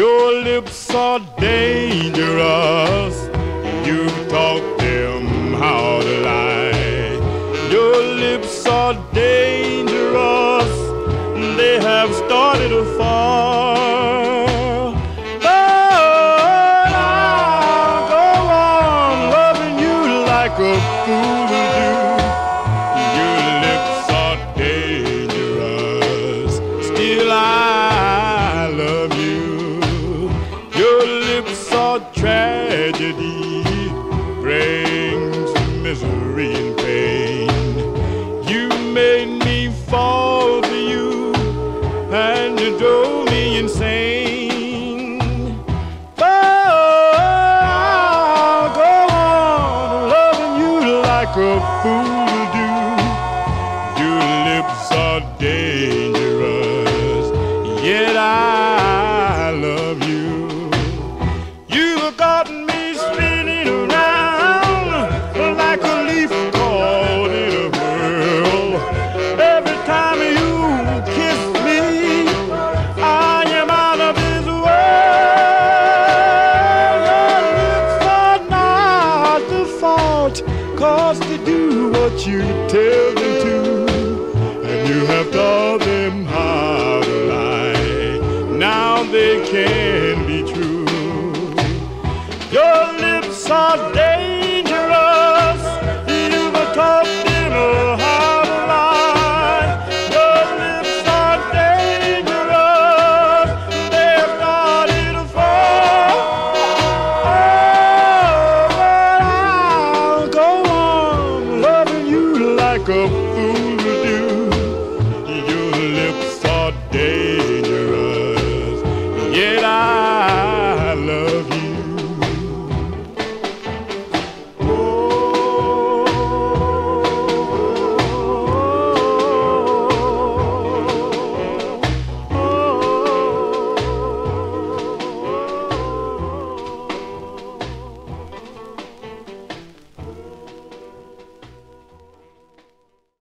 Your lips are dangerous. You taught them how to lie. Your lips are dangerous. They have started a fire. But I'll go on loving you like a fool. Tragedy, brings misery and pain. You made me fall for you, and you drove me insane. But I'll go on loving you like a fool do. Your lips are dangerous, yet I love you. You've gotten me what you tell them to. And you have taught them how to lie. Now they can be true. Your lips are dangerous. up through the.